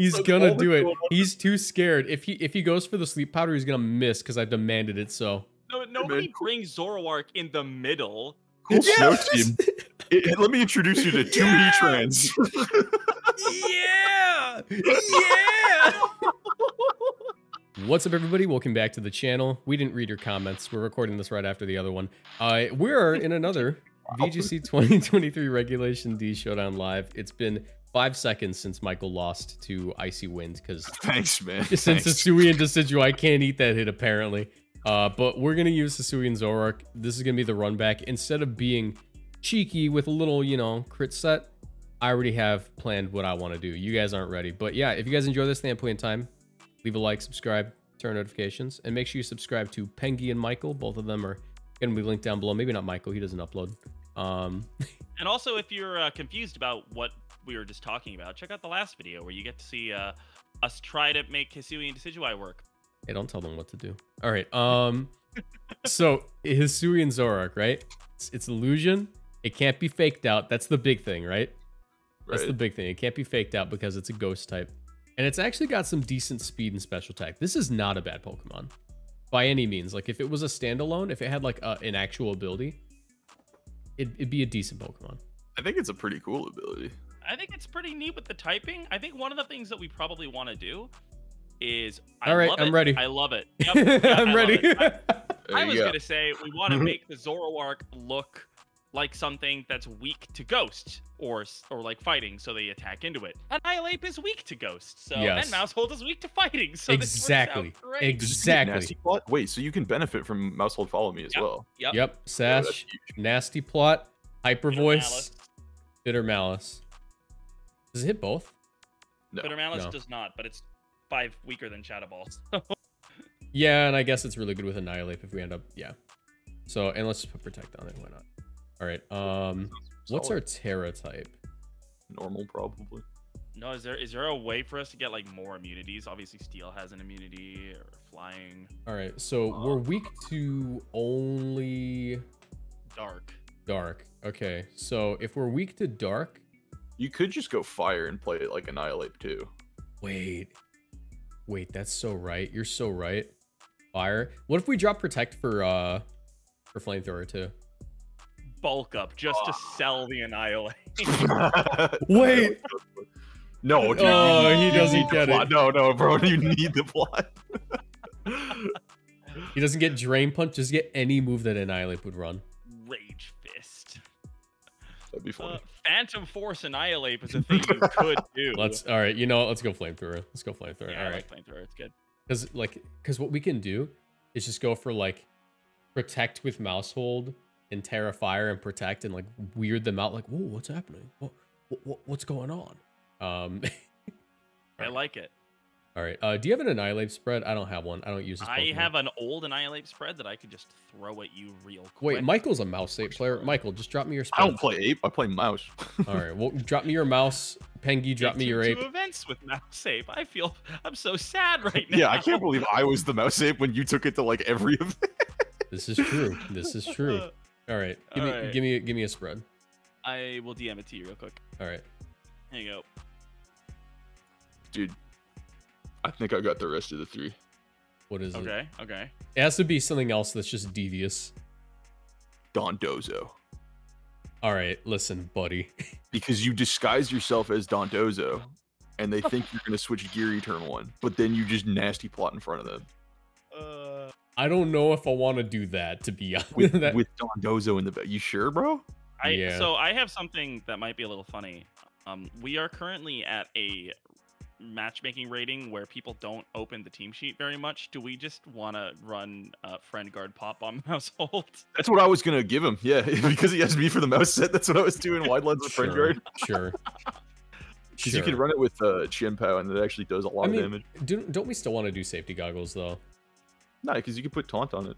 He's That's gonna do it. going. He's too scared. If he if he goes for the sleep powder, he's gonna miss because I've demanded it so. No, nobody brings Zoroark in the middle. Cool snow team. It- it- let me introduce you to two Yeah! trans. yeah! Yeah! What's up, everybody? Welcome back to the channel. We didn't read your comments. We're recording this right after the other one. Uh, we're in another VGC 2023 Regulation D Showdown Live. It's been five seconds since Michael lost to Icy Wind because Thanks, man. since Thanks. Hisuian Decidueye, I can't eat that hit apparently. Uh, but we're gonna use Hisuian Zoroark. This is gonna be the run back. Instead of being cheeky with a little, you know, crit set, I already have planned what I want to do. You guys aren't ready. But yeah, if you guys enjoy this standpoint in time, leave a like, subscribe, turn notifications, and make sure you subscribe to Pengy and Michael. Both of them are gonna be linked down below. Maybe not Michael, he doesn't upload. Um, And also, if you're uh, confused about what we were just talking about, check out the last video where you get to see uh, us try to make Hisuian Decidueye work. Hey, don't tell them what to do. All right. Um, so Hisuian Zoroark, right? It's, it's illusion. It can't be faked out. That's the big thing, right? That's the big thing. It can't be faked out because it's a ghost type, and it's actually got some decent speed and special attack. This is not a bad Pokemon by any means. Like if it was a standalone, if it had like a, an actual ability, it, it'd be a decent Pokemon. I think it's a pretty cool ability. I think it's pretty neat with the typing. I think one of the things that we probably want to do is. I All right, love I'm it. ready. I love it. Yep, yeah, I I'm love ready. I, I was go. gonna say we want to make the Zoroark look like something that's weak to Ghost or or like fighting, so they attack into it. Annihilape is weak to Ghost, so Yes. and Maushold is weak to fighting. So exactly. out great. Did you just get Exactly. plot? Wait, so you can benefit from Maushold Follow Me as Yep. well. Yep. Yep. Sash, huge. nasty plot, hyper Bitter voice, Malice. bitter malice. Does it hit both? No. Bitter Malice No. does not, but it's five weaker than Shadow Balls. Yeah, and I guess it's really good with Annihilape if we end up, yeah. So, and let's just put Protect on it, why not? All right, um, what's our Tera type? normal probably? no, is there is there a way for us to get like more immunities? Obviously, Steel has an immunity or flying, All right, so we're weak to only dark. Dark. Okay, so if we're weak to Dark, You could just go fire and play it like Annihilape too. wait, wait, that's so right. You're so right. Fire. What if we drop Protect for, uh, for Flamethrower too? Bulk up just to Ah. sell the Annihilape. Wait. No, dude. Oh, need- he doesn't need the get it. No, no, bro. You need the plot. He doesn't get Drain Punch, just get any move that Annihilape would run. Rage Fist. That'd be funny. Uh, Phantom Force Annihilape is a thing you could do. Let's, all right, you know, let's go Flamethrower. Let's go Flamethrower. Yeah, all I right. like Flamethrower. It's good. Because like, because what we can do is just go for like protect with Maushold and Tera Fire and protect and like weird them out. Like, whoa, what's happening? What, what what's going on? Um, I like it. All right. Uh, do you have an Annihilape spread? I don't have one. I don't use this. I Pokemon. have an old Annihilape spread that I could just throw at you real quick. Wait, Michael's a mouse ape player. Michael, just drop me your Spread. I don't play ape. I play mouse. All right. Well, drop me your mouse. Pengy, drop me your ape. Two events with Mouse Ape. I feel I'm so sad right now. yeah, I can't believe I was the mouse ape when you took it to like every event. This is true. This is true. All right. Give me, All right. give me, give me a spread. I will DM it to you real quick. All right. There you go. Dude, I think I got the rest of the three. What is it? Okay. Okay. It has to be something else that's just devious. Dondozo. All right, listen, buddy. Because you disguise yourself as Dondozo, and they think you're gonna switch Geary turn one, but then you just nasty plot in front of them Uh, I don't know if I want to do that. To be honest, with, That- with Don Dozo in the back. You sure, bro? I Yeah. so I have something that might be a little funny. Um, we are currently at a matchmaking rating where people don't open the team sheet very much. Do we just want to run uh, friend guard pop on Maushold? That's what I was gonna give him. Yeah, because he has me for the mouse set. That's what I was doing. Wide lens with friend sure, guard. sure. Because you can run it with uh, Chien Pao, and it actually does a lot I of mean, damage. do, don't we still want to do safety goggles though? No, because you can put taunt on it.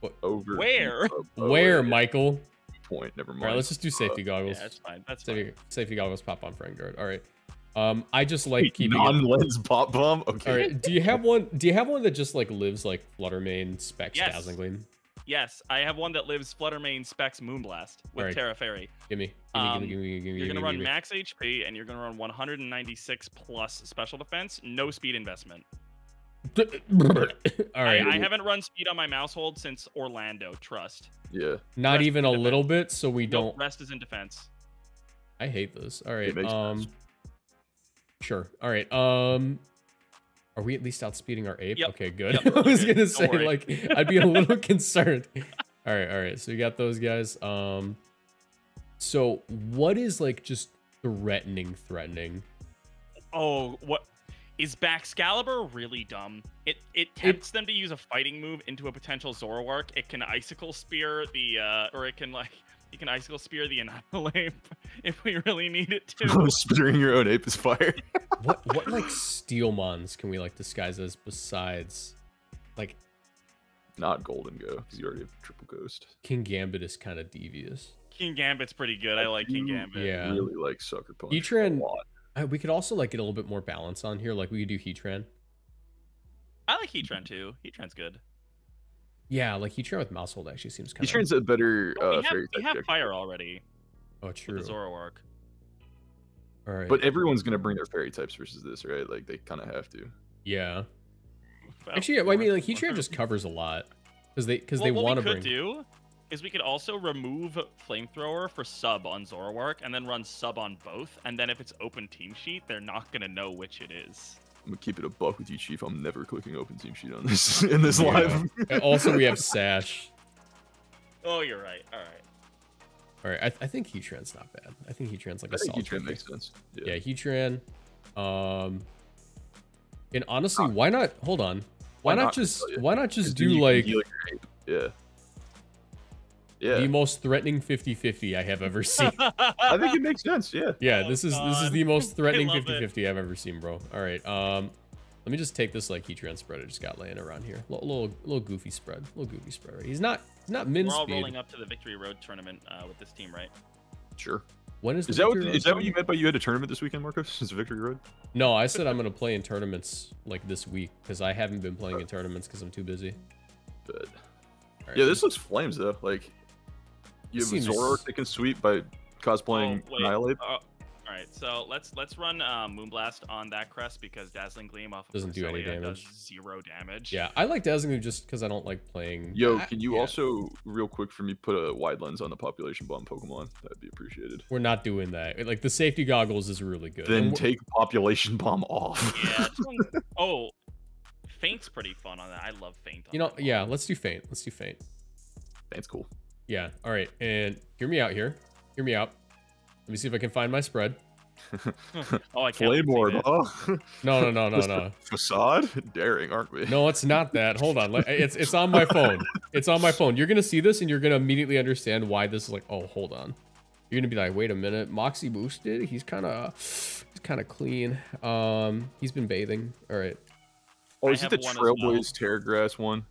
What- Over Where? uh, oh, Where, yeah, Michael? Point. Never mind. All right, let's just do safety goggles. Yeah, goggles. that's fine. That's fine. safety, safety goggles pop on friend guard. All right. Um, I just like Wait, keeping. it- non-lens pop bomb. Okay. All right. Do you have one? Do you have one that just like lives like Flutter Mane, Specs, Yes. Dazzling Gleam? Yes, I have one that lives Flutter Mane Specs Moonblast with Alright. Tera Fairy. Gimme. Gimme, Um, gimme, gimme, gimme, You're gonna run max HP and you're gonna run 196 plus special defense, no speed investment. All right. I. I haven't run speed on my Maushold since Orlando. Trust. Yeah, Not rest even a in little bit, so we Nope, don't. rest is in defense. I hate this. All right. it makes Um. sense. Sure. All right. Um. Are we at least outspeeding our ape? Yep. Okay, good. Yep, I was good. gonna Don't say worry. like I'd be a little concerned. All right, all right. So you got those guys. Um. So what is like just threatening, threatening? Oh, what is Baxcalibur really dumb? It it tempts them to use a fighting move into a potential Zoroark. It can icicle spear the uh or it can like you can icicle spear the Annihilape if we really need it to. Spearing your own ape is fire. What what like steel mons can we like disguise as besides like Not Gholdengo, because you already have triple ghost. Kingambit is kind of devious. Kingambit's pretty good. I like Kingambit. Yeah. Really like sucker punch. Heatran- a lot. Uh, we could also like get a little bit more balance on here. Like we could do Heatran. I like Heatran too. Heatran's good. Yeah, like Heatran with Maushold actually seems kind of. Heatran's a better But uh, we have, fairy we have fire already Oh, with true. the Zoroark. All right. But everyone's gonna bring their fairy types versus this, right? Like they kind of have to. yeah. Well, Actually, yeah, well, I mean, like Zoroark- Heatran just covers a lot because they because Well, they want to we could bring. do is we could also remove flamethrower for sub on Zoroark and then run sub on both. And then if it's open team sheet, they're not gonna know which it is. I'm gonna keep it a buck with you, Chief. I'm never clicking open team sheet on this in this Yeah. live. Also, we have Sash. Oh, you're right. All right. All right, I, I think Heatran's not bad. I think Heatran's like a I think solid. Heatran pick. makes sense. Yeah, Heatran. Um, and honestly, why not? Hold on. Why, Why not, not, just why not just do then you can like heal your ape. Yeah. Yeah. the most threatening 50-50 I have ever seen? I think it makes sense. Yeah. yeah, Oh, this is this is the most threatening 50-50 I've ever seen, bro. All right. Um, let me just take this like Heatran spread I just got laying around here. Little little, little goofy spread. Little goofy spread. Right? He's not he's not min We're all speed. rolling up to the Victory Road tournament uh, with this team, right? Sure. When is, Is that what is that what you meant by you had a tournament this weekend, Marcos? Is Victory Road? No, I said I'm gonna play in tournaments like this week because I haven't been playing in tournaments because I'm too busy. But All right. yeah, this looks flames though. Like you have Seems- a Zoroark that can sweep by cosplaying Oh. Annihilape. Uh, all right, so let's let's run uh, Moonblast on that crest because Dazzling Gleam off of Doesn't do any damage. Does zero damage. Yeah, I like Dazzling Gleam just because I don't like playing. Yo, I- can you yeah, also real quick for me put a wide lens on the population bomb Pokemon? That'd be appreciated. We're not doing that. Like the safety goggles is really good. Then And take population bomb off. Yeah. this one- oh, Feint's pretty fun on that. I love Feint. On You know, yeah. Let's do Feint. Let's do Feint. That's cool. Yeah. All right. And hear me out here. Hear me out. Let me see if I can find my spread. oh, I can't Flame wait Orb, to see huh? No, no, no, no, no. Facade? Daring, aren't we? No, it's not that. Hold on. It's it's on my phone. It's on my phone. You're gonna see this and you're gonna immediately understand why this is like. Oh, hold on. You're gonna be like, wait a minute. Moxie boosted. He's kind of he's kind of clean. Um, he's been bathing. All right. Oh, is it the one as well. Trailblaze Terragrass one?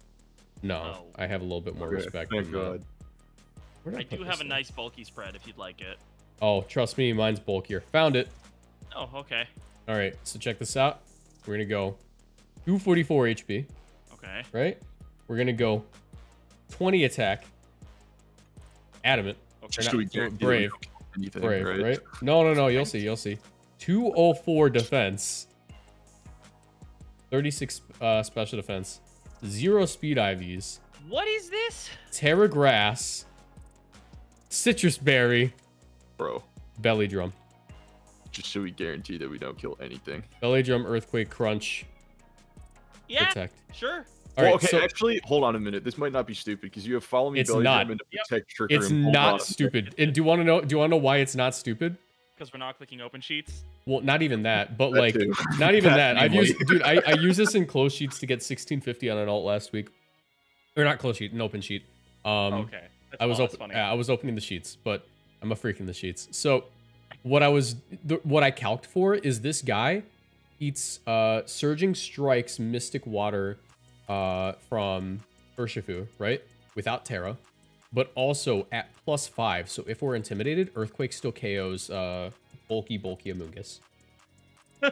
No, Oh. I have a little bit more Okay, respect. Thank than that. God. Where did I put do have a thing? nice bulky spread if you'd like it. Oh, trust me, mine's bulkier. Found it. Oh, okay. All right, so check this out. We're gonna go 244 HP, Okay. right? We're gonna go 20 attack, adamant, Okay. Just not- so we so guarantee that we brave. anything, brave, right? right? No, no, no. You'll see. You'll see. 204 defense, 36 uh, special defense, zero speed IVs, What is this? Tera Grass, Sitrus Berry, Bro, Belly Drum, just so we guarantee that we don't kill anything. Belly Drum, Earthquake, Crunch, Yeah, Protect. sure. All well, right, okay, so actually, hold on a minute. This might not be stupid because you have follow me It's belly not. drum and to Yep. protect trigger. it's not stupid. And do you want to know? Do you want to know why it's not stupid? Because we're not clicking open sheets. Well, not even that, but That like too. not even That that. I've used, dude. I, I used this in close sheets to get 1650 on an alt last week, or not close sheet, an open sheet. Um, okay. That's, I was that's funny. I was opening the sheets, but I'm a freak in the sheets. So, what I was, the, what I calced for is this guy eats uh surging strikes, mystic water, uh from Urshifu, right? Without Tera, but also at plus five. So if we're intimidated, Earthquake still KOs uh bulky bulky Amoonguss.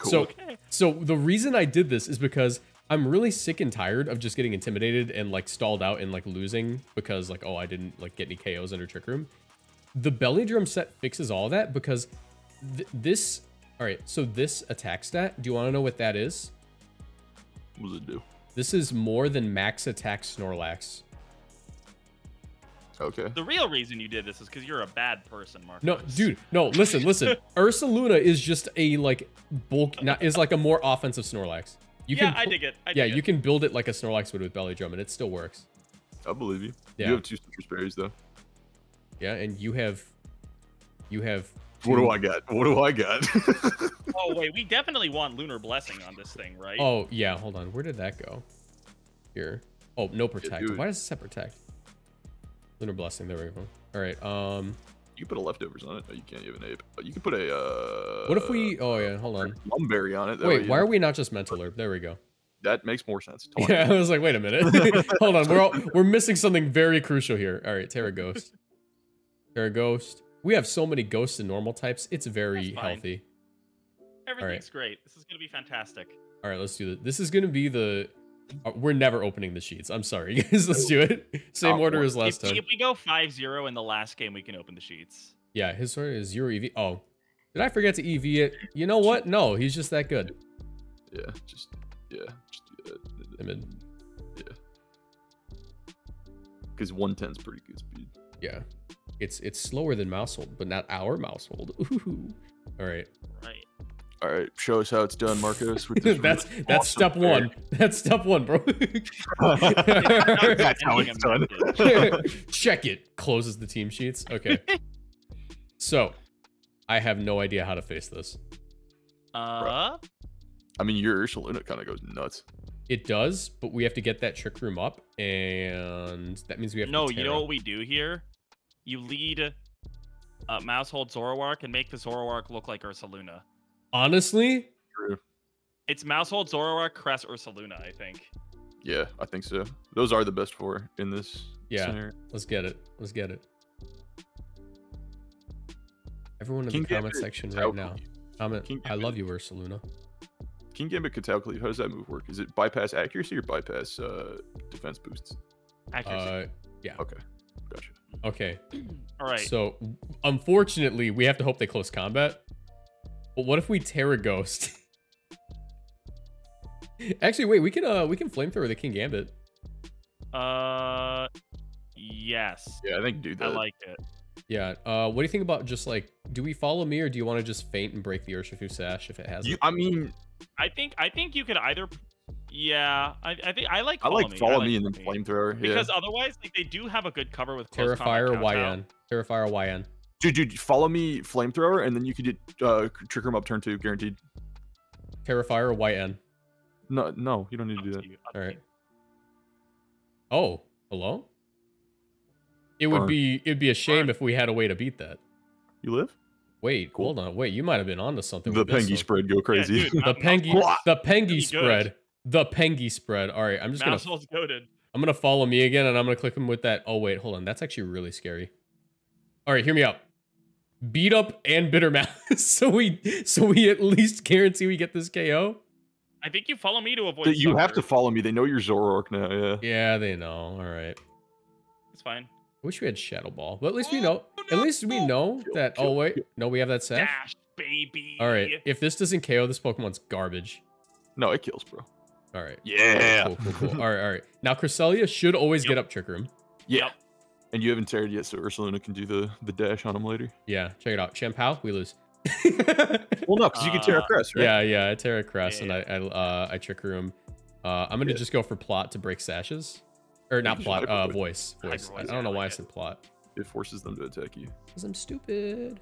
Cool. So okay. so the reason I did this is because I'm really sick and tired of just getting intimidated and like stalled out and like losing because like oh I didn't like get any KOs under Trick Room. The belly drum set fixes all that because th this. All right, so this attack stat. Do you want to know what that is? What does it do? This is more than max attack Snorlax. Okay. The real reason you did this is because you're a bad person, Mark. No, dude, no, listen, listen. Ursaluna is just a like bulk, not is like a more offensive Snorlax. You yeah, can, I dig it. I dig yeah, it. you can build it like a Snorlax would with belly drum, and it still works. I believe you. Yeah. You have two Sitrus berries though. Yeah, and you have, you have. What do I got? What do I got? Oh wait, we definitely want lunar blessing on this thing, right? Oh yeah, hold on. Where did that go? Here. Oh no, protect. dude. Why does it say protect? Lunar blessing. There we go. All right. Um, you can put a leftovers on it. No, you can't. You have an ape. You can put a. uh what if we? Oh yeah, hold on. Lumberry on it. That Wait, way why you- are we not just mental herb? There we go. That makes more sense. Talk. Yeah, I was like, wait a minute. Hold on, we're all, we're missing something very crucial here. All right, Tera Ghost. Tera Ghost. We have so many ghosts and normal types. It's very healthy. Everything's great. This is gonna be fantastic. All right, let's do this. This is gonna be the. Uh, we're never opening the sheets. I'm sorry, guys. Let's do it. Same Oh, order as last if, time. if we go 5-0 in the last game, we can open the sheets. Yeah, his sword is zero EV. Oh, did I forget to EV it? You know what? No, he's just that good. Yeah. Just. Yeah. Just do that. Timid. Because 110 is pretty good speed. Yeah, it's it's slower than Maushold, but not our Maushold. Ooh. All right. Right. All right. Show us how it's done, Marcos. With this that's really that's awesome step bear. one. That's step one, bro. That's how it's done. Check it. Closes the team sheets. Okay. So, I have no idea how to face this. Uh, I mean, your Ursaluna kind of goes nuts. It does, but we have to get that trick room up, and that means we have to no, you know what we do here? You lead uh, Maushold Zoroark and make the Zoroark look like Ursaluna. Honestly, True. It's Maushold Zoroark, Crest, Ursaluna, I think. Yeah, I think so. Those are the best four in this Yeah. scenario. let's get it. Let's get it. Everyone in King the comment Gambit, section Tau right now. Comment. King I love you, Ursaluna. Kingambit Kowtow Cleave, how does that move work? Is it bypass accuracy or bypass uh, defense boosts? Accuracy. Uh, Okay, gotcha. okay. All right. So, unfortunately, we have to hope they close combat. But what if we Terra Ghost? Actually, wait, we can uh we can flamethrower the Kingambit. uh, yes. Yeah, I think do that. I like it. Yeah. Uh, what do you think about just like, do we follow me or do you want to just Feint and break the Urshifu sash if it has You. I mean, I think I think you could either. Yeah, I, I think I like. I like me. follow like me and then follow me. flamethrower. Yeah. Because otherwise, like they do have a good cover with close combat Tera Fire Kowtow. YN. Tera Fire YN. Dude, dude, follow me flamethrower, and then you could get uh, trick room up turn two, guaranteed. Tera Fire YN. No, no, you don't need to do that. to you, up to All you. right. Oh, hello. It would Burn. be it'd be a shame Burn. if we had a way to beat that. You live? Wait, Cool. hold on. Wait, you might have been onto something. The with this Pengy one. spread go crazy. dude, The Mouse- Pengy, Mouse- the Pengy Pretty good. spread. The Pengy spread. All right, I'm just gonna goaded. I'm gonna follow me again, and I'm gonna click him with that. Oh wait, hold on. That's actually really scary. All right, hear me out. Beat up and bitter mouth, so we so we at least guarantee we get this KO. I think you follow me to avoid. That you have to follow me. They know you're Zoroark now. Yeah. Yeah, they know. All right. It's fine. I wish we had Shadow Ball, but at least we Oh, know. At least we know Kill, that. kill, Oh wait, kill. no, we have that set. Dash, baby. All right. If this doesn't KO, this Pokemon's garbage. No, it kills, bro. All right. Yeah. Cool, cool, cool. All right, all right. Now Cresselia should always get up Trick Room. Yeah. Yep. And you haven't teared yet, so Ursaluna can do the the dash on him later. Yeah, check it out. Chien Pao, we lose. Well, no, because you can tear a crest, right? Yeah, yeah. I Tera Crest Yeah, and I, I, uh, I Trick Room. Uh, I'm gonna Yeah. just go for plot to break sashes, or not plot. Uh, voice. voice, Hyper voice. I don't know I why I said plot. It forces them to attack you. Cause I'm stupid.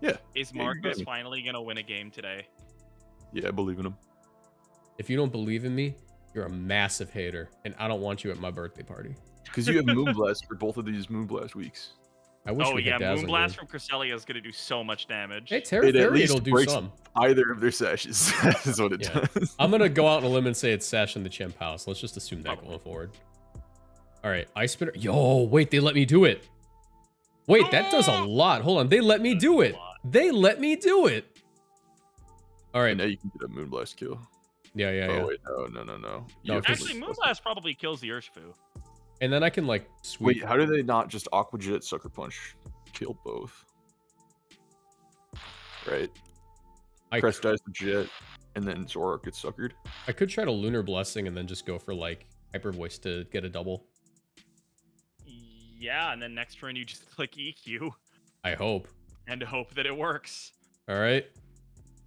Yeah. Is Yeah, Marcos got finally gonna win a game today? Yeah, I believe in him. If you don't believe in me, you're a massive hater, and I don't want you at my birthday party. Because you have Moonblast for both of these Moonblast weeks. I wish oh we yeah, had Dazzling Moonblast from Cresselia is gonna do so much damage. Hey, Terra It at Fairy, least it'll do breaks- some. Either of their sashes. That's what it Yeah. does. I'm gonna go out on a limb and say it's Sash in the Chimp House. Let's just assume that Probably. going forward. All right, Ice Spinner. Yo, wait, they let me do it. Wait, that does a ah! lot. Hold on, they let me do it. They let me do it. All right, And now you can get a Moonblast kill. Yeah, yeah, oh, yeah. Oh wait, no, no, no, no. You No, Actually, Moonblast probably kills the Urshifu. And then I can like sweep. Wait, how do they not just Aqua Jet Sucker Punch kill both? Right. I, Crest dies the jet, and then Zoroark gets suckered. I could try to lunar blessing and then just go for like hyper voice to get a double. Yeah, and then next turn you just click EQ I hope. and hope that it works. All right.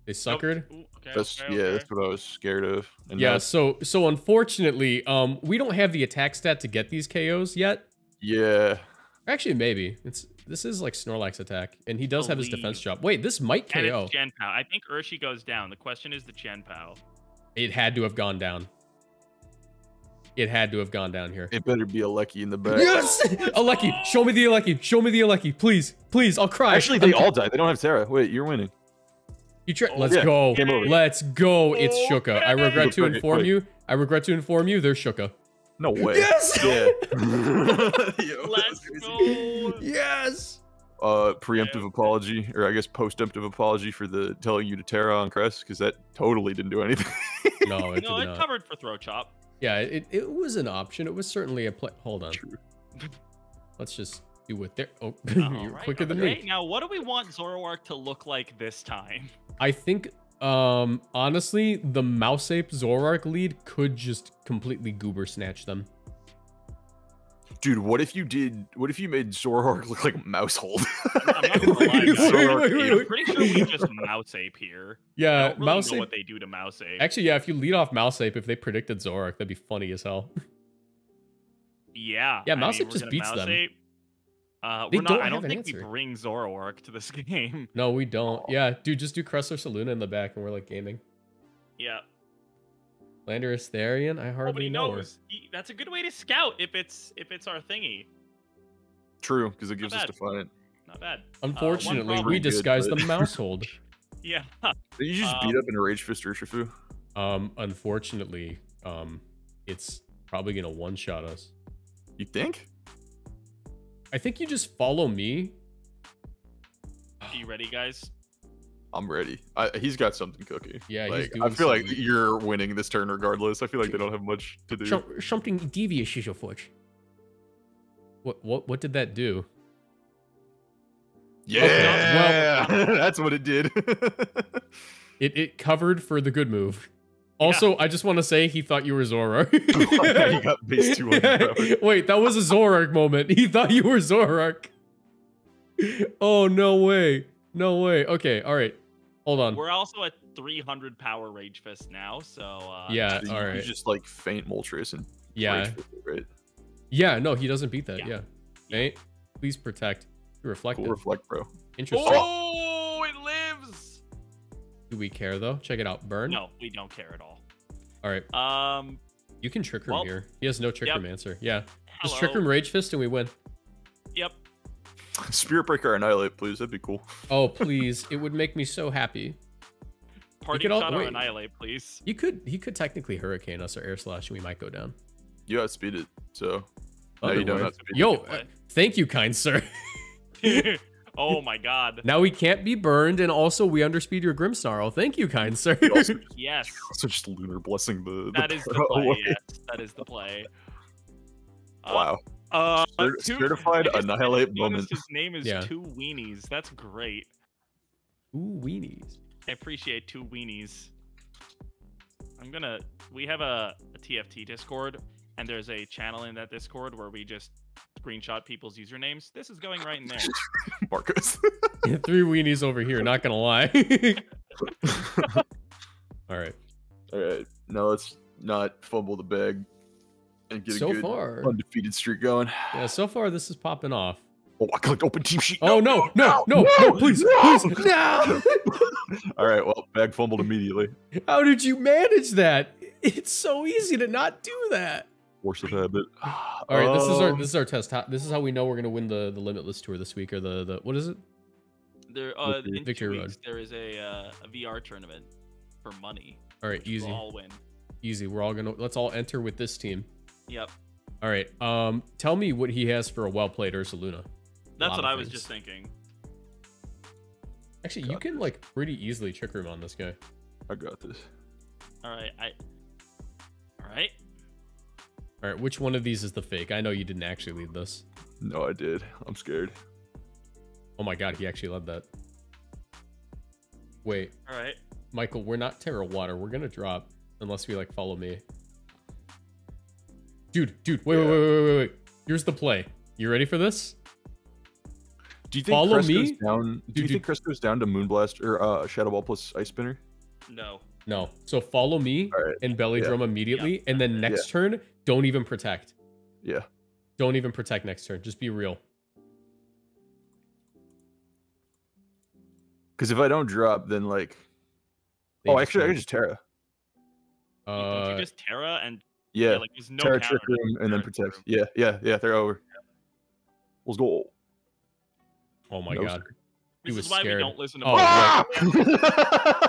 They suckered. ooh, okay, That's okay, yeah, okay. that's what I was scared of. And Yeah, now- so so unfortunately, um, we don't have the attack stat to get these KOs yet. yeah. Actually, maybe it's this is like Snorlax attack, and he does have his defense drop. Wait, this might And KO. it's Chien Pao. I think Urshi goes down. The question is the Chien Pao. It had to have gone down. It had to have gone down here. It better be a Lecky in the back. Yes, Aleki, show me the Aleki. Show me the Aleki, please, please. I'll cry. Actually, they I'm- all die. They don't have Sarah. Wait, you're winning. You try- Oh, Let's yeah, go. game over. Let's go. It's Shuca. I regret to inform you. I regret to inform you. There's Shuca. No way. Yes! Yeah. Yo, Let's that's crazy. go. Yes. Uh, preemptive okay. apology, or I guess post-emptive apology for the telling you to Tera on Crest, because that totally didn't do anything. No, it No, did it not. covered for Throat Chop. Yeah, it, it was an option. It was certainly a play. Hold on. True. Let's just do it there. Oh, you're right, quicker than me. Now, what do we want Zoroark to look like this time? I think, um, honestly, the Mouse Ape Zoroark lead could just completely goober snatch them. Dude, what if you did? What if you made Zoroark look like a Maushold? I'm not gonna lie, Wait, wait, wait, wait, I'm pretty sure we just mouse ape here. I Yeah, don't really Mouse know Ape. what they do to mouse ape. Actually, yeah, if you lead off Mouse Ape, if they predicted Zoroark, that'd be funny as hell. yeah. Yeah, I Mouse mean, Ape just beats mouse them. Ape. Uh, They we're not. don't I don't an think we bring Zoroark to this game. no, we don't. Yeah, dude, just do Cressler Saluna in the back, and we're like gaming. yeah. Landorus Therian, I hardly Nobody know knows. He- That's a good way to scout if it's if it's our thingy. True, because it gives us bad. Defiant. Not bad. Unfortunately, problem- we disguise but- the Maushold. Yeah. Did you just beat Um, up in a Rage Fist Urshifu? Um, unfortunately, um, it's probably gonna one shot us. You think? I think you just follow me. Are you ready, guys? I'm ready. I, he's got something cooking. Yeah, he's like, I doing feel like you're winning this turn regardless. I feel like they don't have much to do. Something devious is afoot. What what what did that do? Yeah, that's what it did. It it covered for the good move. Also, I just want to say he thought you were Zoroark. he got base 200 power. Wait, that was a Zoroark moment. He thought you were Zoroark. Oh no way. No way. Okay, all right. Hold on. We're also at 300 power Rage Fist now, so uh, Yeah, So all you just like faint Moltres and Yeah. Rage Fist right? Yeah, no, he doesn't beat that. Yeah. Yeah. Yeah. Hey, please protect. Reflect. Cool reflect, bro. Interesting. Oh, it lives. Do we care though? Check it out. Burn. No, we don't care at all. All right. Um, You can trick room Well, here. He has no trick yep. room answer. Yeah. Just trick room rage fist and we win. Yep. Spirit Breaker Annihilape, please. That'd be cool. Oh please, it would make me so happy. Party could al- shot wait. annihilape, please. He could he could technically hurricane us or air slash and we might go down. You outspeed it, so no, you don't Otherwise- outspeed it. Yo, uh, thank you, kind sir. oh my god. now we can't be burned, and also we underspeed your Grimmsnarl. Thank you, kind sir. You also, just, Yes, also just lunar blessing the. that is the pro play. away. Yes, that is the play. Uh, Wow. Uh, Cer- two- certified I just- I annihilape just noticed moment. His name is Yeah. Two Weenies. That's great. Ooh, weenies. I appreciate Two Weenies. I'm gonna. We have a, a TFT Discord, and there's a channel in that Discord where we just screenshot people's usernames. This is going right in there. Marcos. Three weenies over here. Not gonna lie. All right. All right, now let's not fumble the bag and get So a good far, undefeated streak going. yeah. So far, this is popping off. Oh, I clicked open team sheet. Oh no, no, no, no! Please, please, no! All right, well, bag fumbled immediately. How did you manage that? It's so easy to not do that. Force of habit. All right, this is our Um, this is our test. How- This is how we know we're gonna win the the limitless tour this week or the the what is it? There, uh, Victory- in Victory two Road. there is a uh, a VR tournament for money. All right, which we'll easy, all win. easy. We're all gonna let's all enter with this team. Yep. All right. Um, tell me what he has for a well played Ursaluna. That's what of I was just thinking. Actually, you Got can like pretty easily trick room on this guy. I got this. All right, I. All right. All right, which one of these is the fake? I know you didn't actually lead this. No, I did. I'm scared. Oh my god, he actually led that. Wait, All right. Michael, we're not Tera Water. We're gonna drop unless we like follow me. Dude, dude, wait, wait, Yeah. wait, wait, wait, wait. Here's the play. You ready for this? Do you think Follow Crest me? goes down? Do Dude, you dude. think Crest goes down to Moonblast or uh, Shadow Ball plus Ice Spinner? No. No. So follow me All right. and belly Yeah. drum immediately, and then next turn, don't even protect. Yeah. Don't even protect next turn. Just be real. Because if I don't drop, then like, They oh, just actually, I can just Tera. Did Uh, you just Tera and Yeah, like there's no Tera Trick Room and then protect. Room. Yeah, yeah, yeah. They're over. Let's go. oh my No, god. He This was is why scared. we don't listen to Oh, Mark.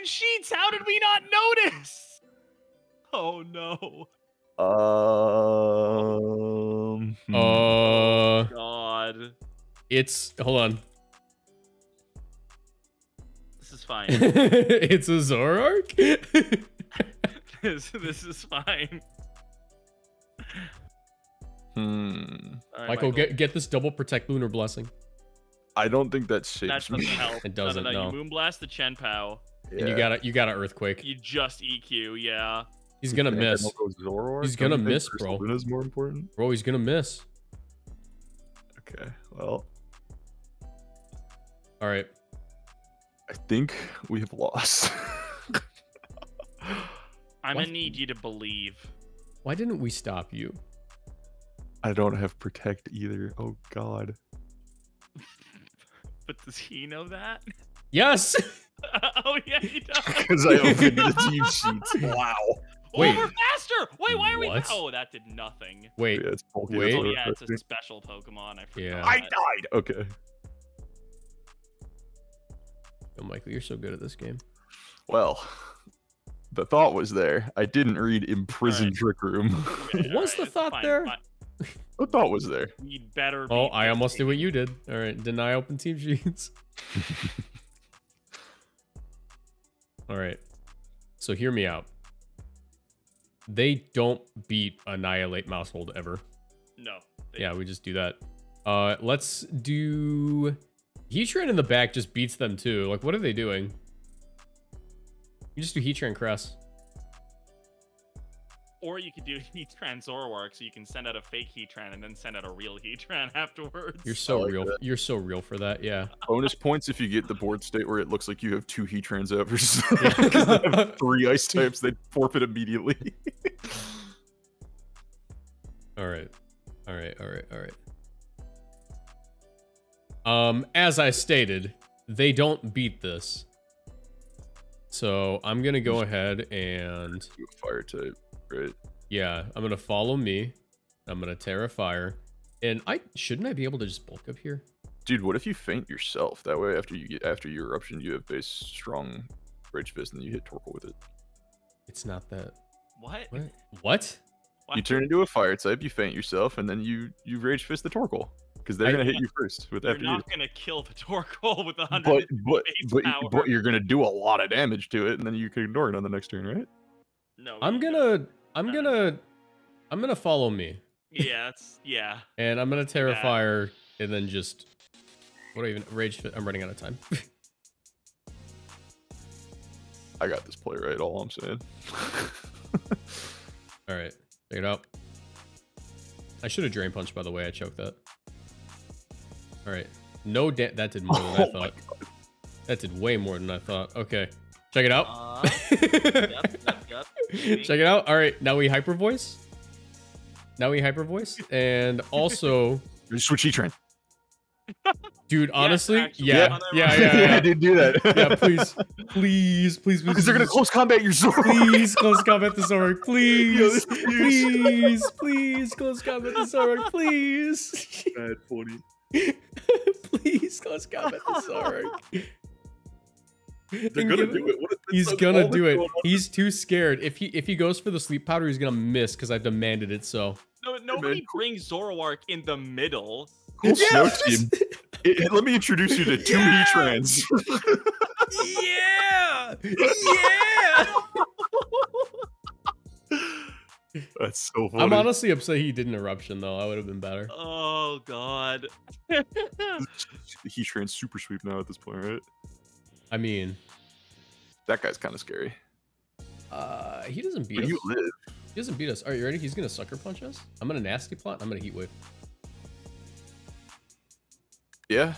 right. Wait, there's open sheets. How did we not notice? Oh no. um. hmm. Uh, God. it's hold on. This is fine. it's a Zoroark. this, this is fine. Hmm. All right, Michael, get get this double protect lunar blessing. I don't think that that saves doesn't me. help. It doesn't, No, no, no. no. You moonblast the Chien Pao. And you got to you got to earthquake. You just EQ, yeah. He's gonna think I miss, go Zoroark? He's gonna miss, bro. Luna's more important. bro. He's gonna miss. Okay. Well, All right. I think we have lost. I'm What? gonna need you to believe. Why didn't we stop you? I don't have protect either. Oh God. But does he know that? Yes. oh yeah, he does. Because I opened the team sheets. Wow. Wait. Oh, we're faster. Wait, why are we? What? Oh, that did nothing. Wait. Yeah, it's bulky. Wait. Oh yeah, it's a special Pokemon. I forgot. Yeah. I died. Okay. Oh, Michael, you're so good at this game. Well, the thought was there. I didn't read Imprison Alright. Trick Room. Okay, Was alright, the thought fine, there? fine. the thought was there. We better. Oh, beat I this almost did what you did. All right, deny open team sheets. All right. So hear me out. They don't beat Annihilape Maushold ever. No. Yeah, we just do that. Uh, let's do. Heatran in the back just beats them too. Like, what are they doing? You just do Heatran Crest. Or you could do Heatran Zoroark, so you can send out a fake Heatran and then send out a real Heatran afterwards. You're so like real. that. You're so real for that. Yeah. Bonus points if you get the board state where it looks like you have two Heatrans out versus Yeah. because they have three ice types, they forfeit immediately. All right. All right. All right. All right. Um, as I stated, they don't beat this. So I'm gonna go ahead and Do a fire type, right? yeah, I'm gonna follow me. I'm gonna Tera Fire, and I shouldn't I be able to just bulk up here? Dude, what if you faint yourself? That way, after you get after your eruption, you have base strong rage fist, and then you hit Torkoal with it. It's not that. What? What? What? What? You turn into a fire type, you faint yourself, and then you you rage fist the Torkoal because they're I- gonna hit you first with You're after you. not gonna kill the Torkoal with a hundred. But but but, but you're gonna do a lot of damage to it, and then you can ignore it on the next turn, right? no. I'm you don't. gonna. I'm No. gonna. I'm gonna follow me, Yeah, that's yeah. and I'm gonna Tera that. Fire, and then just. What do I even rage? Fit? I'm running out of time. I got this play right. All I'm saying. All right, check it out. I should have drain punch. By the way, I choked that. All right, no da- that did more than I Oh my thought. That did way more than I thought. Okay, check it out. Uh, yep, yep, yep. Check it out. All right, now we hyper voice. Now we hyper voice, and also, Switch E-Train. dude, honestly, actually, yeah, yeah. yeah, yeah, yeah, I did do that. yeah. Please, please, please, please, Because they're gonna please, close combat your Zoro. Please close combat the Zoroark, please, this is huge. please, please close combat the Zoroark, please, Bad funny. please close combat the Zoroark. They're gonna do it. What if He's that's gonna do it. going? He's too scared. If he if he goes for the sleep powder, he's gonna miss because I've demanded it. So No, nobody man. brings Zoroark in the middle. Cool snow team. It- it- let me introduce you to two Yeah! Heatrans. yeah, yeah. That's so funny. I'm honestly upset he did an eruption though. I would have been better. Oh god. Heatran super sweep now at this point, right? I mean, That guy's kind of scary. uh, he doesn't beat But us. you live. He doesn't beat us. Are you ready? He's gonna sucker punch us. I'm gonna nasty plot. I'm gonna heat wave. Yeah.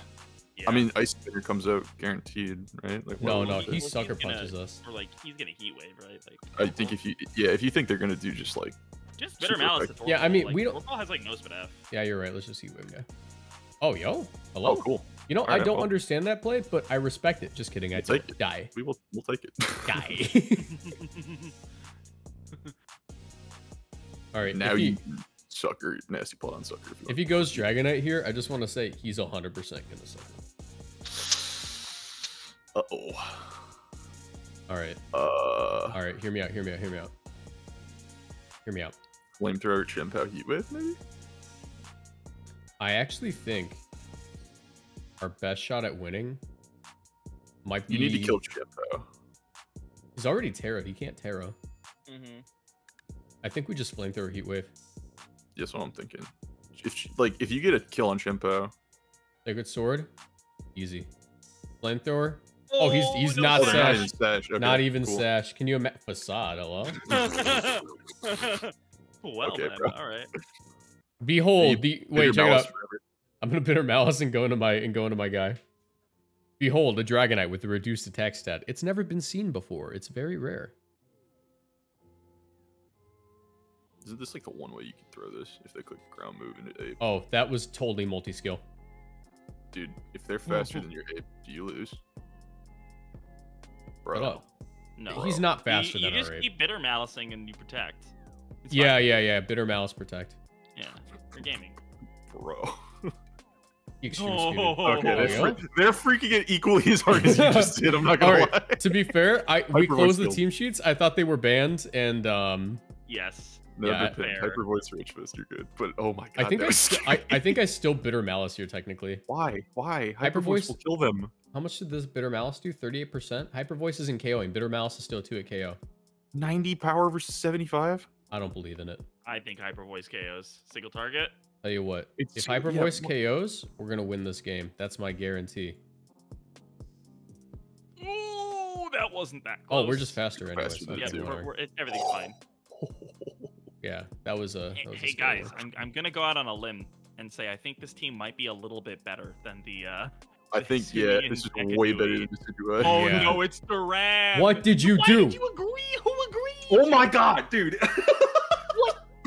Yeah. I mean, ice spinner comes out guaranteed, right? Like No, what- no, he he's sucker gonna- punches us. or like he's gonna heat wave, right? Like I think if you, yeah, if you think they're gonna do just like, just bitter super malice. effective. Yeah, I mean, like, we don't- Thorpal has like no spit F. Yeah, you're right. Let's just heat wave guy. Oh, yo. Hello. oh, cool. You know, I don't well- understand that play, but I respect it. Just kidding. I We'll take it. Die. We will, we'll take it. Die. All right. now he, you sucker nasty plot on sucker. if he goes Dragonite here, I just want to say he's 100% gonna sucker. uh oh. All right. Uh, All right. Hear me out. Hear me out. Hear me out. Hear me out. flamethrower Chien Pao heat wave maybe. I actually think our best shot at winning might be. You need to kill Chien Pao. He's already Tera. He can't Tera. mm-hmm. I think we just flame flamethrower heat wave. That's what I'm thinking. If like if you get a kill on Chien Pao, Sacred sword, easy. Flamethrower, Oh, he's- he's no not oh, they're not Sash. even Sash. Okay, not even cool. sash. Can you imagine facade? Hello. well, Okay, then, bro. all right. Behold, You the wait, check it out. Forever. I'm gonna bitter malice and go into my and go into my guy. Behold, a Dragonite with the reduced attack stat. It's never been seen before. It's very rare. Isn't this like the one way you can throw this if they click ground move into ape? Oh, that was totally Multiscale. Dude, if they're faster mm-hmm. than your ape, do you lose? Bro. Shut up. No, He's not faster you, than just our ape. keep bitter malicing and you protect. It's Yeah, fine. yeah, yeah. Bitter malice protect. yeah. You're gaming. Bro. Extreme Oh. Okay, they're, fre- they're freaking it equally as hard as you just did. I'm not gonna All lie. to be fair, I we closed the team sheets. I thought they were banned, and um, Yes. No, Yeah, they're pinned. fair. Hyper voice rich fist, you're good. But oh my god, I think I, st- I. I think I still bitter malice here technically. Why? Why? Hyper Hyper voice voice- will kill them. How much did this bitter malice do? Thirty-eight percent. Hyper voice isn't KOing. Bitter malice is still two at KO. 90 power versus 75. I don't believe in it. I think hyper voice KOs. Single target. Tell you what, It's- if Hyper Voice wha- KOs, we're gonna win this game. That's my guarantee. Ooh, that wasn't that close. Oh, we're just faster anyway. Faster so Yeah, it doesn't two. we're, matter. we're, everything's fine. yeah, that was a. Hey, That was a hey, scary guys, one. I'm, I'm gonna go out on a limb and say I think this team might be a little bit better than the. uh I think, yeah, this is Dekadui. way better than the Sidua. Oh Yeah. no, it's Duran. What did you Why do? did you agree? Who agreed? Oh my god, dude.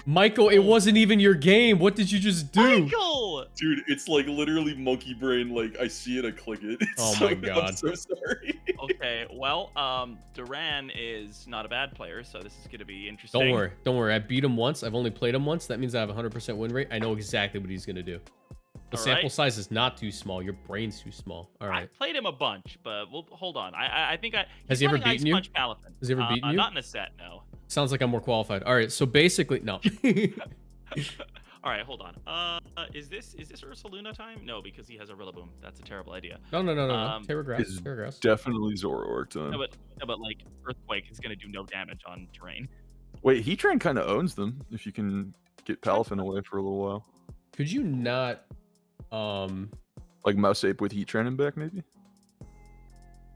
Michael, it wasn't even your game. What did you just do? Michael! dude, it's like literally monkey brain. Like, I see it, I click it. It's Oh so- my God. I'm so sorry. Okay, well, um, Duran is not a bad player, so this is gonna be interesting. Don't worry, don't worry. I beat him once. I've only played him once. That means I have a 100% win rate. I know exactly what he's gonna do. The All sample right. size is not too small. Your brain's too small. All right. I played him a bunch, but we'll hold on. I I, I think I Has he ever running Ice beaten you? Punch Palafin. Has he ever Uh, beaten uh, you? Not in a set, no. Sounds like I'm more qualified. All right. So basically, no. All right, hold on. Uh, is this is this Ursaluna time? No, because he has a Rillaboom. That's a terrible idea. no, no, no, no, no. Um, Tera grass. Is Definitely Zoroark time. No, but no, but like Earthquake is gonna do no damage on terrain. Wait, Heatran kind of owns them if you can get Palafin away for a little while. Could you not? Um. Like Mouse Ape with Heatran in back, maybe?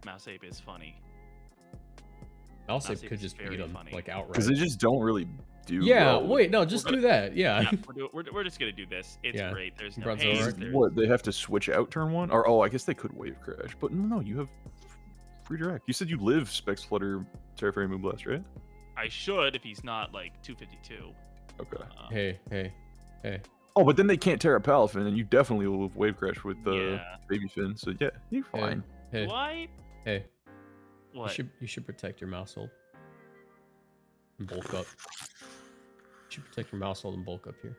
Mouse Ape is funny. Mouse Mouse Ape Ape could just beat very him funny. like outright. Because they just don't really do Yeah. well Wait. No. Just gonna- do that. Yeah. Yeah, we're, do- we're, we're just gonna do this. It's Yeah. great. There's no Brought haste. There's- What, they have to switch out turn one? Or, oh, I guess they could wave crash. But no, no, you have free direct. You said you live Specs Flutter Terraform Moonblast, right? I should if he's not like 252. Okay. Uh, Hey. Hey. Hey. Oh, but then they can't Tera Palafin, and you definitely will wave crash with the yeah. Baby Fin. So, yeah, you're Hey. fine. Hey. What? Hey. You should you should protect your Maushold. And bulk up. You should protect your Maushold and bulk up here.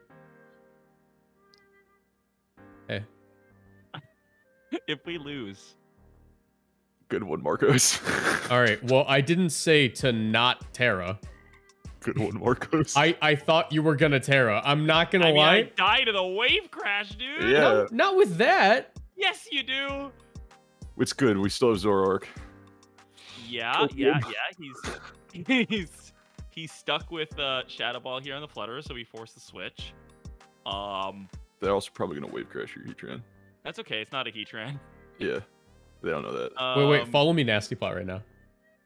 Hey. if we lose, Good one, Marcos. All right. Well, I didn't say to not Tera. Good one, Marcos. I I thought you were gonna Tera. I'm not gonna I mean, lie. I die to the wave crash, dude. Yeah. No, not with that. Yes, you do. It's good. We still have Zoroark. Yeah, yeah, yeah. He's he's he's stuck with uh, Shadow Ball here on the Flutter, so we forced the switch. Um, They're also probably gonna wave crash your Heatran. that's okay. It's not a Heatran. Yeah, they don't know that. Wait, wait, Um, follow me, nasty plot right now.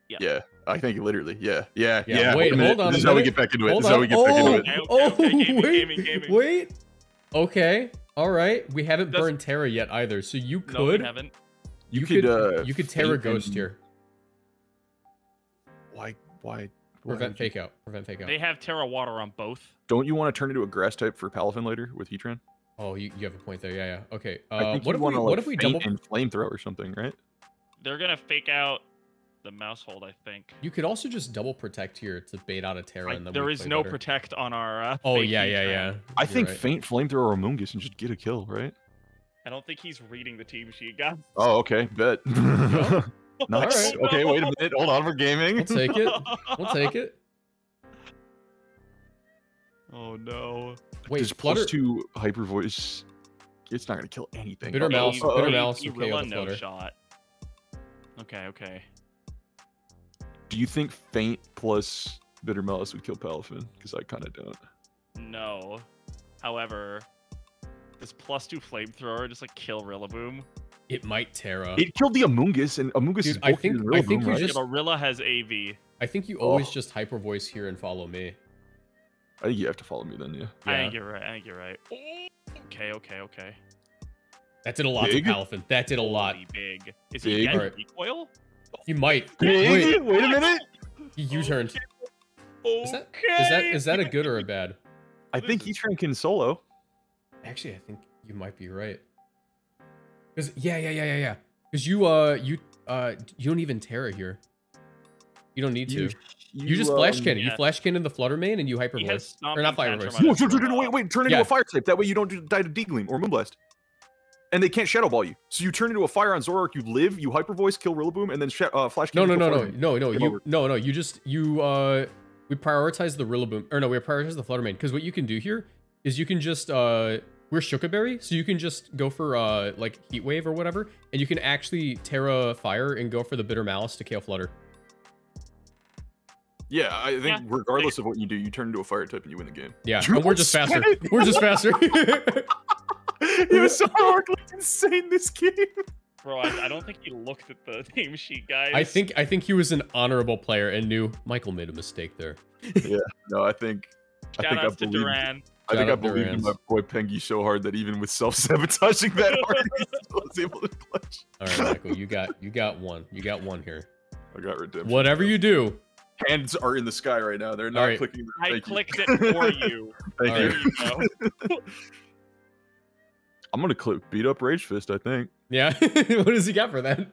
yeah, yeah. I think literally. Yeah, yeah, Yeah, yeah. wait, a hold on This is how we get back into it. Hold This is how we get back oh, into it. Okay, okay, oh, okay, gaming, wait, gaming, gaming. wait. Okay, all right. We haven't Does- burned Tera yet either, so you No, we could, haven't. You, you could, could, uh, you could Tera fake Ghost and- here. Why? Why? why Prevent would you- fake out. Prevent fake out. They have Tera Water on both. Don't you want to turn into a grass type for Palafin later with Heatran? Oh, you, you have a point there. Yeah, yeah. Okay. I Uh, think what if we want to what like if we double? and flamethrower or something, right? They're gonna fake out the Maushold, I think. You could also just double protect here to bait out a Tera, I- and then there we is play no better. protect on our. Uh, Oh yeah, yeah, Heatran. yeah. I You're think right. Feint flamethrower Amoonguss and just get a kill, right? I don't think he's reading the team sheet, guys. Oh, okay, bet. nice. Alright. Okay, wait a minute. Hold on, we're gaming. We'll take it. We'll take it. Oh no. Wait, Does Flutter. plus two hyper voice. It's not gonna kill anything. Bitter Oh, Mouse- oh, Bitter oh, Mouse will KO Gorilla the no Flutter. shot. Okay, okay. Do you think Feint plus bitter malice would kill Palafin? Because I kind of don't. No. However, this plus two flamethrower just like kill Rillaboom. It might Tera. It killed the Amoonguss, and Amoonguss Dude, is I bulkier think- than I Rillaboom, think you right? just- Yeah, Rilla has AV. I think you always Oh. just hyper voice here and follow me. I think you have to follow me then, yeah. I think you're right. I think you're right. Okay, okay, okay. That did a lot Big? to Palafin. That did a lot. Holy big. Is he Big? getting Alright. recoil? He might. Wait, Wait, wait a minute. he U-turned. Okay. Is that is that is that a good or a bad? I think is- Heatran can solo. Actually, I think you might be right. Cause yeah, yeah, yeah, yeah, yeah. Cause you uh you uh you don't even Tera here. You don't need to. You, just flash um, cannon. You flash cannon the Flutter Mane and you hyper He voice. Or not fire Tantrum voice. on No, no, no, no, wait, wait. Turn into Yeah. a fire type. That way you don't do- die to Degleam or Moonblast. And they can't Shadow Ball you. So you turn into a fire on Zoroark, you live, you Hyper Voice, kill Rillaboom, and then sh- uh, Flash No, no, no, no, no, no. You over. no, no. You just you uh we prioritize the Rillaboom or no, we prioritize the Flutter Mane because what you can do here is you can just uh we're Shuca Berry, so you can just go for uh like Heat Wave or whatever, and you can actually Tera Fire and go for the Bitter Malice to KO Flutter. Yeah, I think Yeah. regardless of what you do, you turn into a fire type and you win the game. Yeah, You and we're just faster. We're just faster. it was so hard, looked insane this game. Bro, I, I don't think he looked at the team sheet, guys. I think I think he was an honorable player and knew Michael made a mistake there. Yeah, no, I think I think I outs to Duran. I think I out believed in my boy Pengy so hard that even with self sabotaging that hard, he still was able to clutch. All right, Michael, you got you got one. You got one here. I got redemption. Whatever you do, hands are in the sky right now. They're not Alright. clicking. I Thank you. clicked it for you. Thank All you. Right. I'm gonna click beat up Rage Fist. I think. yeah. what does he got for that?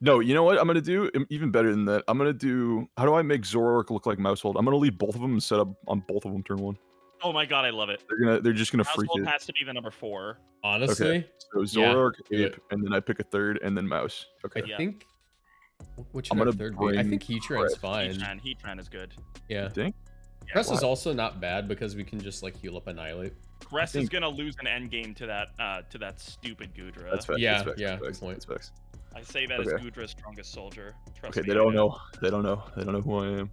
No, you know what? I'm gonna do even better than that. I'm gonna do. How do I make Zoroark look like Maushold? I'm gonna leave both of them and set up on both of them turn one. Oh my god, I love it. They're gonna. They're just gonna freak Household it. has to be the number four. Honestly, Okay. So Yeah, Zoroark, do Ape, and then I pick a third, and then Mouse. Okay. I Yeah. think. What should I'm our gonna third be? I think Heatran's Crest. fine. Heatran, Heatran is good. Yeah. think? Yeah. Crest is also not bad because we can just like heal up Annihilape. Crest think- is gonna lose an end game to that uh to that stupid Goodra. That's facts. Yeah, that's facts, yeah, that's good point. that's facts. I say that as Goodra's strongest soldier. Trust Okay, me, they don't know. They don't know. They don't know who I am.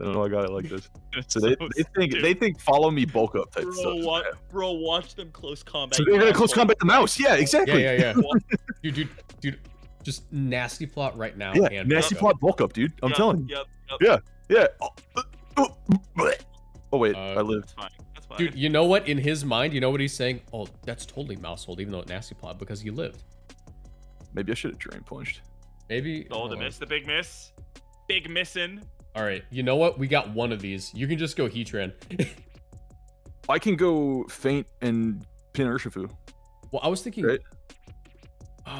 They don't know I got it like this. It's So they, they think stupid. they think follow me bulk up type Bro, stuff. wa- bro, watch them close combat. So they're gonna close combat the mouse. Yeah, Yeah, exactly. yeah, yeah. Wa- dude, dude, dude, just nasty plot right now. Yeah, and nasty backup. plot bulk up, dude. I'm Yep, telling you. Yep, yep. Yeah. Yeah. Oh, oh. Wait, Uh, I lived. Fine. Dude, you know what? In his mind, you know what he's saying? Oh, that's totally Maushold, even though it's nasty plot because he lived. Maybe I should have drain punched. Maybe. oh, hold the miss, the big miss, big missing. All right, you know what? We got one of these. You can just go Heatran. I can go Feint and pin Urshifu. well, I was thinking. Right. Uh,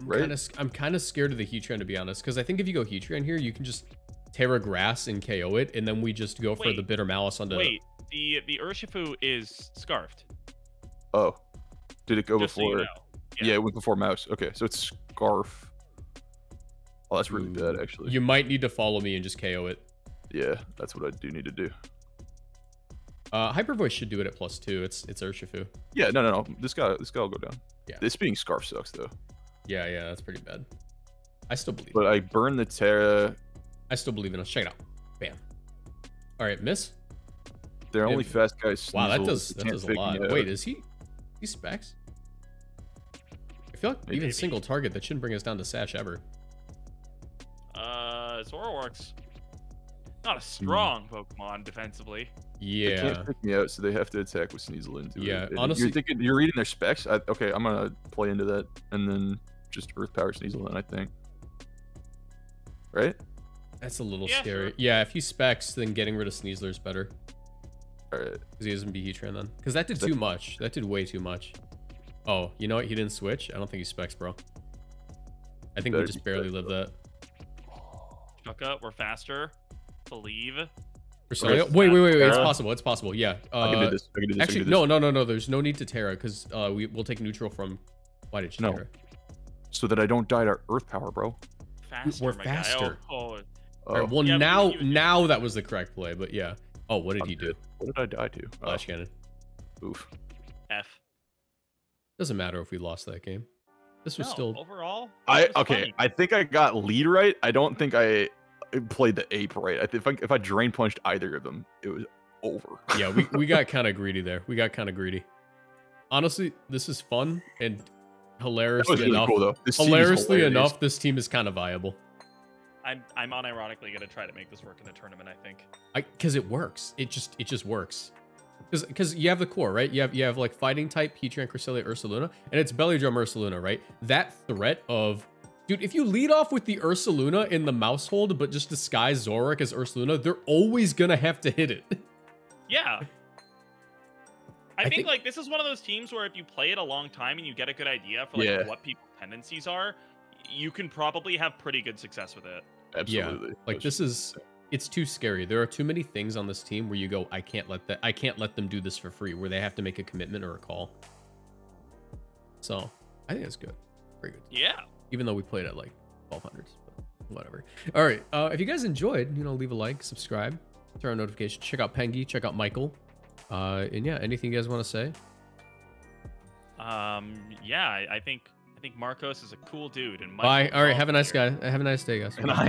I'm Right? kind of I'm kind of scared of the Heatran to be honest, because I think if you go Heatran here, you can just Tera Grass and KO it, and then we just go for the Bitter Malice onto. Wait, the the Urshifu is scarfed. Oh, did it go just so before? you know. yeah. it went before mouse. Okay, so it's scarf. Oh, that's really bad, actually. You might need to follow me and just KO it. Yeah, that's what I do need to do. Uh, Hyper Voice should do it at plus two. It's it's Urshifu. Yeah, no, no, no. This guy, this guy will go down. Yeah. This being scarf sucks though. Yeah, yeah, that's pretty bad. I still believe. But I burn the Tera. I still believe in us. Check it out. Bam. All right, miss. They're only fast guys. Wow, that does that does a lot. Wait, is he? He specs? I feel like Maybe. even single target that shouldn't bring us down to Sash ever. Uh, Zoroark's not a strong Pokemon defensively. They Yeah. can't pick me out, so they have to attack with Sneasler into Yeah, it. Yeah, honestly- you're thinking you're reading their specs. I, okay, I'm gonna play into that, and then just Earth Power Sneasler. Then I think, right? That's a little Yeah, scary. sure. Yeah, if he specs, then getting rid of Sneasler is better. All right. Because he doesn't be Heatran then. Because that did That- too much. That did way too much. Oh, you know what? He didn't switch. I don't think he specs, bro. I think we just barely specs, lived that. Chucka, we're faster. Believe. Ursalia- Right. Wait, wait, wait, wait. It's possible. It's possible. Yeah. I can Uh, do this. I can do this. Actually, do no, this. no, no, no. There's no need to Tera because uh, we we'll take neutral from. Why did you No. Tera? So that I don't die to Earth Power, bro. Faster, we're faster. Guy. Oh, oh, All right, well, Yeah, now you- you- now that was the correct play, but yeah. Oh, what did I'm he do? dead. What did I die to? Oh, Flash cannon. oof. F. Doesn't matter if we lost that game. This was No, still overall. I okay. funny. I think I got lead right. I don't think I played the ape right. I think if I, if I drain punched either of them, it was over. yeah, we, we got kind of greedy there. We got kind of greedy. Honestly, this is fun and that hilariously really enough. cool. This team is hilariously enough, this team is kind of viable. I'm I'm unironically gonna try to make this work in the tournament. I think. I because it works. It just it just works. Because because you have the core right. You have you have like fighting type Heatran, Cresselia, Ursaluna, and it's Belly Drum Ursaluna, right? That threat of dude, if you lead off with the Ursaluna in the Maushold, but just disguise Zoroark as Ursaluna, they're always gonna have to hit it. Yeah. I, I think, think- like this is one of those teams where if you play it a long time and you get a good idea for like Yeah. what people's tendencies are, you can probably have pretty good success with it. Absolutely. Yeah. Like this is it's too scary. There are too many things on this team where you go, I can't let that I can't let them do this for free, where they have to make a commitment or a call. So I think that's good. Very good. Yeah. Even though we played at like 1200s, but whatever. All right. Uh, if you guys enjoyed, you know, leave a like, subscribe, turn on notifications, check out Pengy, check out Michael. Uh, and yeah, anything you guys want to say? Um. Yeah. I, I think I think Marcos is a cool dude and Bye. All right. Have a nice here. guy. Have a nice day, guys. And I